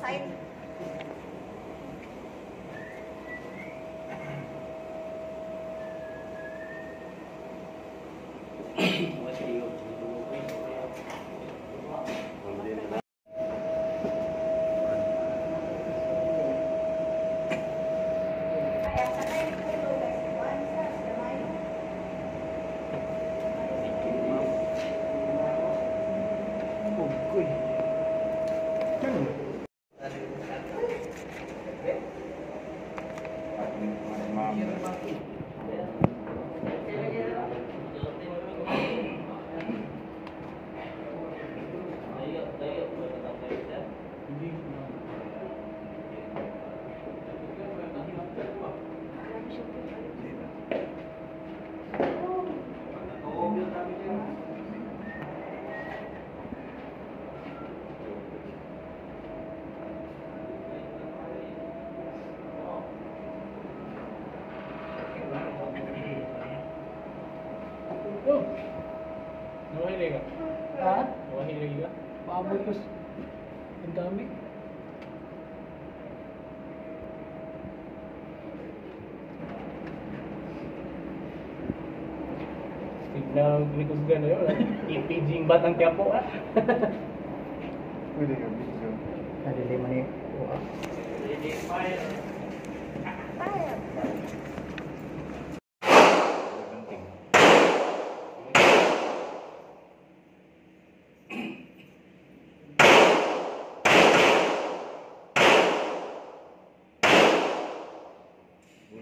xanh Thank you. Ka? Ha? Nawahili ka? Paabot ko. s- Ang dami. Tignan likos ka na yun. Ipijing batang tiyapo ah. Pwede ka, video. Nadali man eh. Fire. Bullseye mong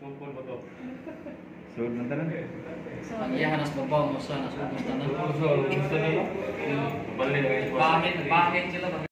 Kung po ba to? Sulod na tanan? Iyahan nas babaw mo sa nasugusta na. Bakit? Bakit sila?